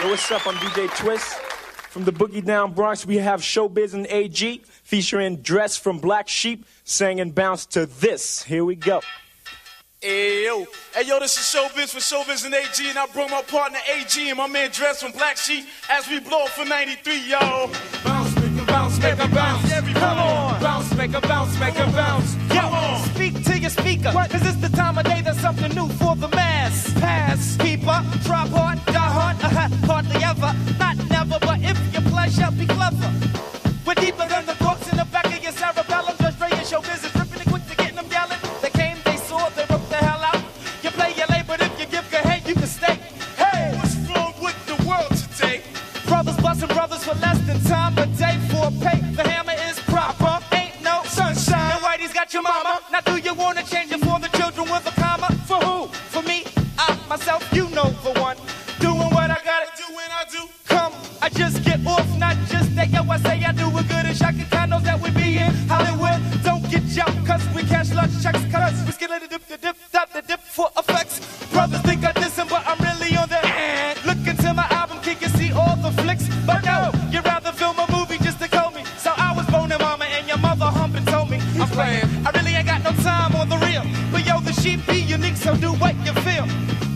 Yo, what's up? I'm DJ Twist. From the Boogie Down Bronx, we have Showbiz and AG featuring Dres from Black Sheep singing Bounce to This. Here we go. Hey yo, hey yo, this is Showbiz for Showbiz and AG, and I brought my partner AG and my man Dres from Black Sheep as we blow for 93, yo. Bounce, make a bounce, make a bounce. Everybody. Come on. Bounce, make a bounce, make a bounce. Come on. Speak to your speaker. Cause it's the time of day that's something new for the mass. Pass, keeper, drop hard, die hard, uh-huh, hardly ever. Not never, but if your pleasure be clever. We're deeper than the thoughts in the back of your cerebellum. Just Ray and show business, ripping it quick to getting them yelling. They came, they saw, they broke the hell out. You play your lay, but if you give good hate, you can stay. Hey! What's wrong with the world today? Brothers busting brothers for less than time a day for pay. The hammer is proper, ain't no sunshine. And Whitey's got your mama. Now do you wanna Yo, I say I do it good and shocking condos that we be in Hollywood. Don't get jumped, cause we cash large checks, cause we skid the dip, the dip, stop the dip for effects. Brothers think I diss but I'm really on the hand. Look into my album, can you see all the flicks? But no, you'd rather film a movie just to call me. So I was boning mama and your mother humping told me. I'm playing. I really ain't got no time on the real. But yo, the sheep be unique, so do what you feel.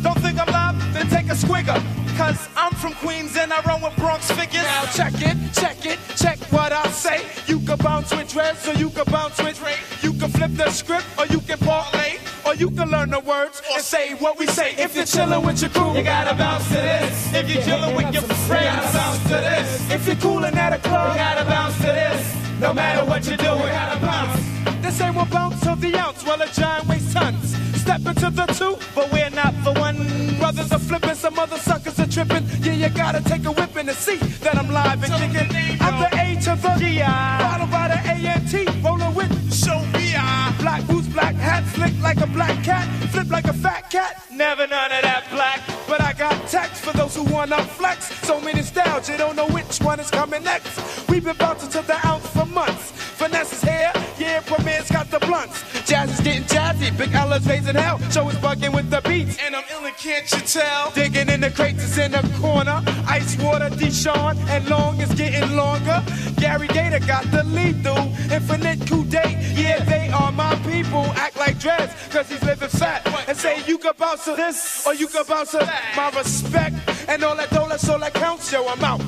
Don't think I'm live, then take a squigger. Cause I'm from Queens and I run with Bronx figures. Now check it, check it, check what I say. You can bounce with Dres or you can bounce with Ray. You can flip the script or you can parlay. Or you can learn the words and say what we say. If you're chilling with your crew, You gotta bounce to this. If you're chilling with your friends, you gotta bounce to this. If you're cooling at a you club, gotta bounce to this. No matter what you do, you gotta bounce. this ain't what bounce of the ounce. Well, a giant weighs tons. Step into the two, But we're not the one. brothers are flipping, some other are tripping. Yeah, you gotta take a whipping to see that I'm live and kicking. I'm the A to the G, followed by the A and T, rolling with Show me I. Black boots, black hat, slick like a black cat, flip like a fat cat. Never none of that black. But I got text for those who wanna flex. So many styles, you don't know which one is coming next. We've been bouncing to the ounce for months. Finesse is here, yeah, Premier's got the blunts. Jazz is getting jazzy, Big L's raising hell. Show is bugging with the beats. And I'm ill and can't you tell? Digging in the crates is in the corner. Ice water, Deshaun, and long is getting longer. Gary Gator got the lead through. Infinite coup date, yeah, they are my people. Act like dreads, cause he's living fat. And say you can bounce to this, or you can bounce to my respect. And all that that's all that counts, yo, I'm out.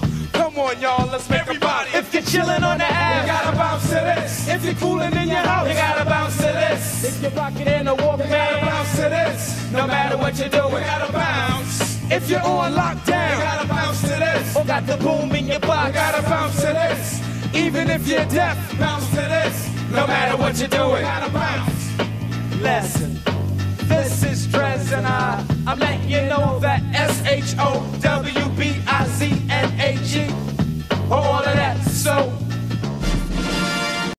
Come on, y'all, let's make Everybody. If you're chilling on the You gotta bounce to this. If you're cooling in your house, you gotta bounce to this. If you're rocking in a you gotta bounce to this. no matter what you're doing, You gotta bounce. If you're on You lockdown, gotta bounce to this. or got the boom in your box, you gotta bounce to this. Even if you're deaf, Bounce to this. no matter what you're doing. You gotta bounce. Lesson. This is Dres and I. I'm letting you know that S H O W B I Z N A G